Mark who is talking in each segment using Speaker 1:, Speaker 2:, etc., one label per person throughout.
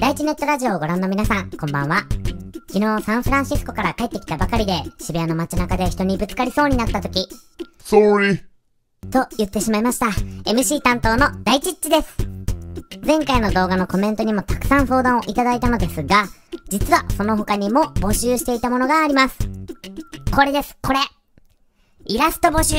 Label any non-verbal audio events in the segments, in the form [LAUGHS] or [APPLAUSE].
Speaker 1: 第一ネットラジオをご覧の皆さん、こんばんは。昨日サンフランシスコから帰ってきたばかりで、渋谷の街中で人にぶつかりそうになった時、
Speaker 2: Sorry.
Speaker 1: と言ってしまいました。MC 担当の大チッチです。前回の動画のコメントにもたくさん相談をいただいたのですが、実はその他にも募集していたものがあります。これです、これイラスト募集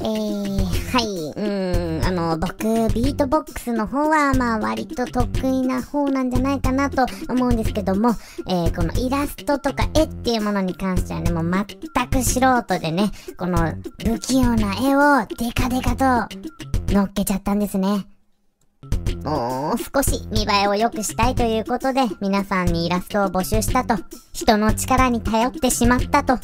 Speaker 1: えー、はい、うーん、あの、僕、ビートボックスの方は、まあ、割と得意な方なんじゃないかなと思うんですけども、えー、このイラストとか絵っていうものに関してはね、もう全く素人でね、この不器用な絵をデカデカと乗っけちゃったんですね。もう少し見栄えを良くしたいということで、皆さんにイラストを募集したと、人の力に頼ってしまったと。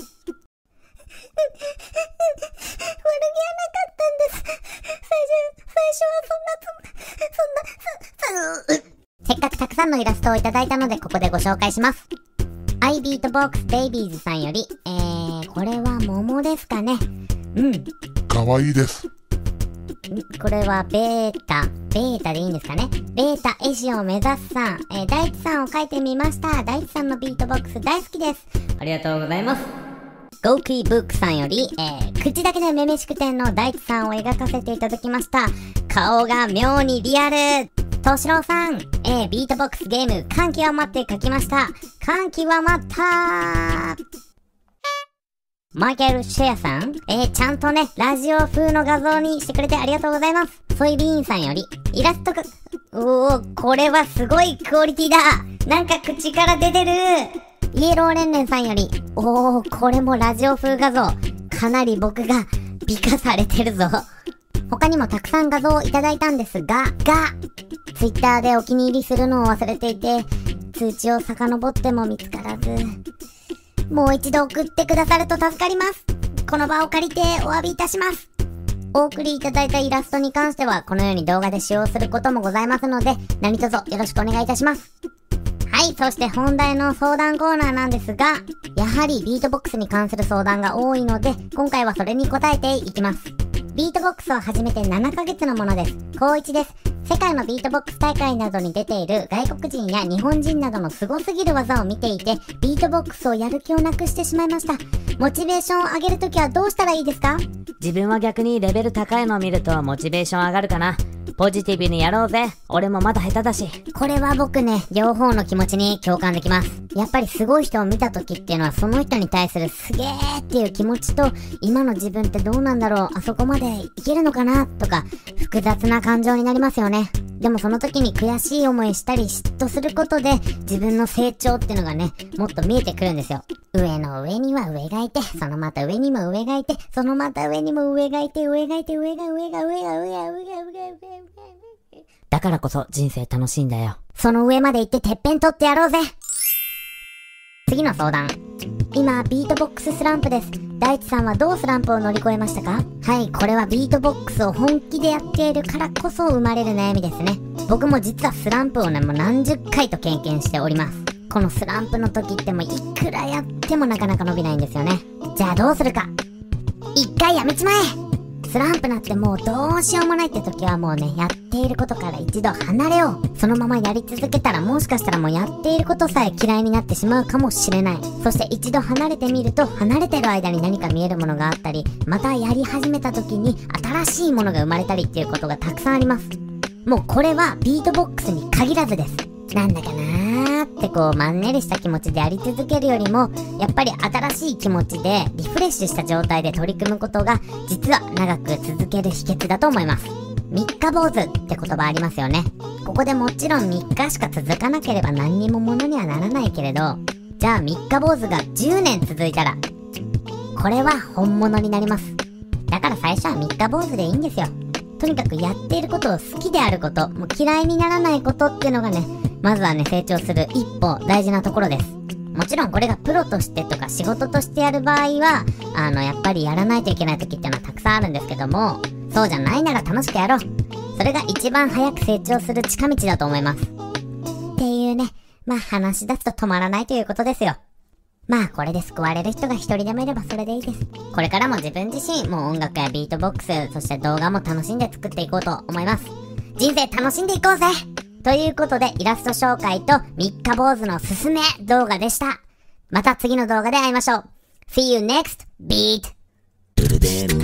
Speaker 1: 悪気はなかったんです。最初、最初はそんな、そんな、そ、せっかくたくさんのイラストをいただいたので、ここでご紹介します。iBeatBoxBabies さんより、えー、これは桃ですかね。うん。
Speaker 2: かわいいです。
Speaker 1: これはベータ、ベータでいいんですかね。ベータ絵師を目指すさん、えー、大地さんを描いてみました。大地さんのビートボックス大好きです。ありがとうございます。ゴーキーブックさんより、えー、口だけでめめしく天の大地さんを描かせていただきました。顔が妙にリアル。としろうさん、えー、ビートボックスゲーム、歓喜は待って書きました。歓喜は待ったマイケル・シェアさんえー、ちゃんとね、ラジオ風の画像にしてくれてありがとうございます。ソイビーンさんより、イラストが、おー、これはすごいクオリティだなんか口から出てるイエローレンレンさんより、おー、これもラジオ風画像。かなり僕が [LAUGHS] 美化されてるぞ。他にもたくさん画像をいただいたんですが、が、ツイッターでお気に入りするのを忘れていて、通知を遡っても見つからず、もう一度送ってくださると助かります。この場を借りてお詫びいたします。お送りいただいたイラストに関しては、このように動画で使用することもございますので、何卒よろしくお願いいたします。はい、そして本題の相談コーナーなんですが、やはりビートボックスに関する相談が多いので、今回はそれに答えていきます。ビートボックスを始めて7ヶ月のものです。高1です。世界のビートボックス大会などに出ている外国人や日本人などの凄すぎる技を見ていて、ビートボックスをやる気をなくしてしまいました。モチベーションを上げるときはどうしたらいいですか？
Speaker 3: 自分は逆にレベル高いのを見るとモチベーション上がるかな。ポジティブにやろうぜ。俺もまだ下手だし。
Speaker 1: これは僕ね、両方の気持ちに共感できます。やっぱりすごい人を見た時っていうのはその人に対するすげーっていう気持ちと今の自分ってどうなんだろうあそこまでいけるのかなとか複雑な感情になりますよね。でもその時に悔しい思いしたり嫉妬することで自分の成長っていうのがね、もっと見えてくるんですよ。上の上には上がいて、そのまた上にも上がいて、そのまた上にも上がいて、上がいて、上が上が上が上が上が上が上が
Speaker 3: だからこそ人生楽しいんだよ。
Speaker 1: その上まで行っててっぺん取ってやろうぜ次の相談。今、ビートボックススランプです。大地さんはどうスランプを乗り越えましたか？はい、これはビートボックスを本気でやっているからこそ生まれる悩みですね。僕も実はスランプをね、もう何十回と経験しております。このスランプの時ってもいくらやってもなかなか伸びないんですよね。じゃあどうするか一回やめちまえスランプなってもうどうしようもないって時はもうね、やっていることから一度離れよう。そのままやり続けたらもしかしたらもうやっていることさえ嫌いになってしまうかもしれない。そして一度離れてみると、離れてる間に何か見えるものがあったり、またやり始めた時に新しいものが生まれたりっていうことがたくさんあります。もうこれはビートボックスに限らずです。なんだかなーってこうマンネリした気持ちでやり続けるよりも、やっぱり新しい気持ちでリフレッシュした状態で取り組むことが、実は長く続ける秘訣だと思います。三日坊主って言葉ありますよね。ここでもちろん3日しか続かなければ何にもものにはならないけれど、じゃあ三日坊主が10年続いたら、これは本物になります。だから最初は三日坊主でいいんですよ。とにかくやっていることを好きであること、もう嫌いにならないことっていうのがね、まずはね、成長する一歩大事なところです。もちろんこれがプロとしてとか仕事としてやる場合は、あの、やっぱりやらないといけない時っていうのはたくさんあるんですけども、そうじゃないなら楽しくやろう。それが一番早く成長する近道だと思います。っていうね、まあ話し出すと止まらないということですよ。まあこれで救われる人が一人でもいればそれでいいです。これからも自分自身、もう音楽やビートボックス、そして動画も楽しんで作っていこうと思います。人生楽しんでいこうぜということで、イラスト紹介と三日坊主のすすめ動画でした。また次の動画で会いましょう。See you next beat!